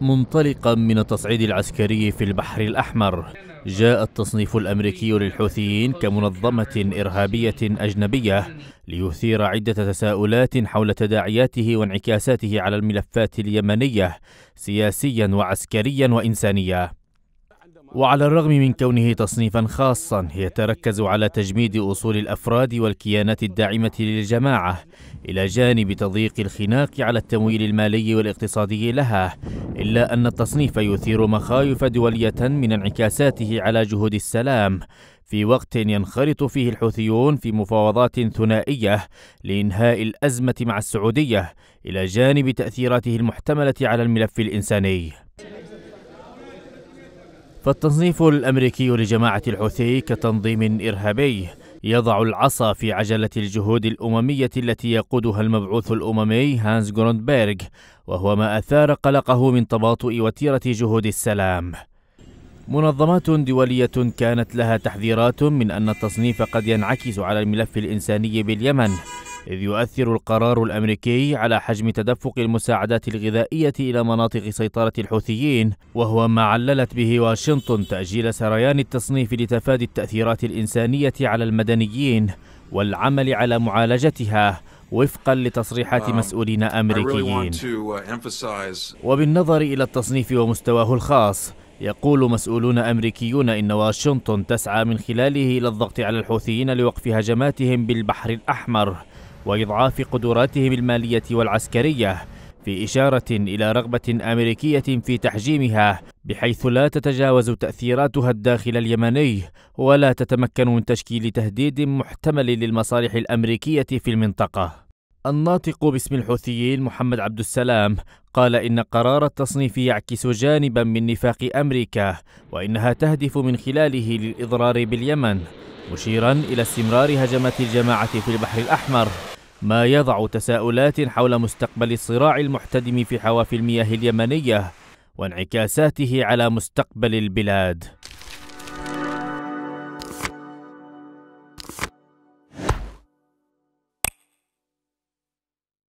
منطلقا من التصعيد العسكري في البحر الأحمر. جاء التصنيف الأمريكي للحوثيين كمنظمة إرهابية أجنبية ليثير عدة تساؤلات حول تداعياته وانعكاساته على الملفات اليمنية سياسيا وعسكريا وإنسانيا. وعلى الرغم من كونه تصنيفا خاصا يتركز على تجميد أصول الأفراد والكيانات الداعمة للجماعة إلى جانب تضييق الخناق على التمويل المالي والاقتصادي لها إلا أن التصنيف يثير مخاوف دولية من انعكاساته على جهود السلام في وقت ينخرط فيه الحوثيون في مفاوضات ثنائية لإنهاء الأزمة مع السعودية إلى جانب تأثيراته المحتملة على الملف الإنساني. فالتصنيف الأمريكي لجماعة الحوثي كتنظيم إرهابي يضع العصا في عجلة الجهود الأممية التي يقودها المبعوث الأممي هانز جروندبيرغ وهو ما أثار قلقه من تباطؤ وتيرة جهود السلام. منظمات دولية كانت لها تحذيرات من أن التصنيف قد ينعكس على الملف الإنساني باليمن إذ يؤثر القرار الأمريكي على حجم تدفق المساعدات الغذائية إلى مناطق سيطرة الحوثيين وهو ما عللت به واشنطن تأجيل سريان التصنيف لتفادي التأثيرات الإنسانية على المدنيين والعمل على معالجتها وفقا لتصريحات مسؤولين أمريكيين. uh, وبالنظر إلى التصنيف ومستواه الخاص يقول مسؤولون أمريكيون إن واشنطن تسعى من خلاله إلى الضغط على الحوثيين لوقف هجماتهم بالبحر الأحمر وإضعاف قدراتهم المالية والعسكرية في إشارة إلى رغبة أمريكية في تحجيمها بحيث لا تتجاوز تأثيراتها الداخل اليمني ولا تتمكن من تشكيل تهديد محتمل للمصالح الأمريكية في المنطقة. الناطق باسم الحوثيين محمد عبد السلام قال إن قرار التصنيف يعكس جانبا من نفاق أمريكا وإنها تهدف من خلاله للإضرار باليمن مشيرا إلى استمرار هجمات الجماعة في البحر الأحمر ما يضع تساؤلات حول مستقبل الصراع المحتدم في حواف المياه اليمنية وانعكاساته على مستقبل البلاد.